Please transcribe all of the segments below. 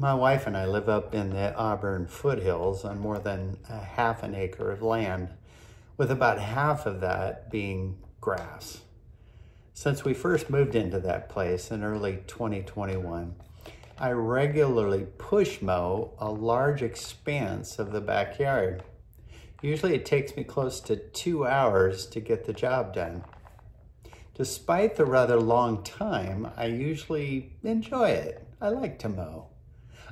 My wife and I live up in the Auburn foothills on more than a half an acre of land, with about half of that being grass. Since we first moved into that place in early 2021, I regularly push mow a large expanse of the backyard. Usually it takes me close to two hours to get the job done. Despite the rather long time, I usually enjoy it. I like to mow.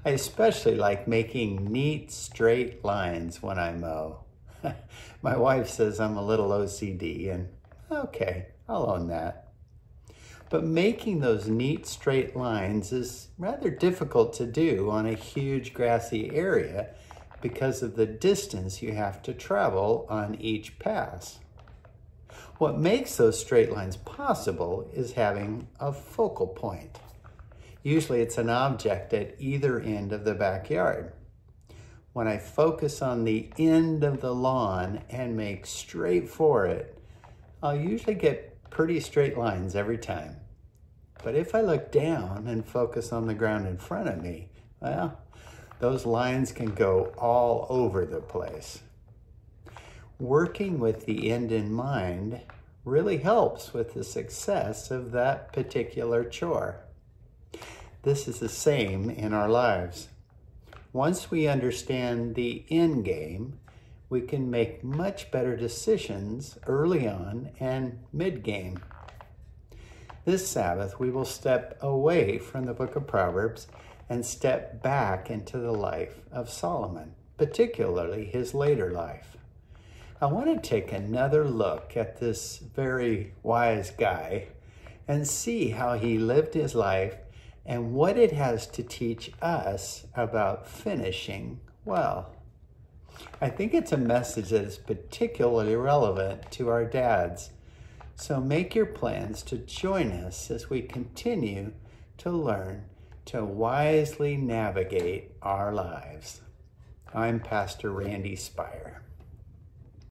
I especially like making neat straight lines when I mow. My wife says I'm a little OCD and okay, I'll own that. But making those neat straight lines is rather difficult to do on a huge grassy area because of the distance you have to travel on each pass. What makes those straight lines possible is having a focal point. Usually it's an object at either end of the backyard. When I focus on the end of the lawn and make straight for it, I'll usually get pretty straight lines every time. But if I look down and focus on the ground in front of me, well, those lines can go all over the place. Working with the end in mind really helps with the success of that particular chore. This is the same in our lives. Once we understand the end game, we can make much better decisions early on and mid-game. This Sabbath, we will step away from the book of Proverbs and step back into the life of Solomon, particularly his later life. I want to take another look at this very wise guy and see how he lived his life and what it has to teach us about finishing well. I think it's a message that is particularly relevant to our dads. So make your plans to join us as we continue to learn to wisely navigate our lives. I'm Pastor Randy Speyer.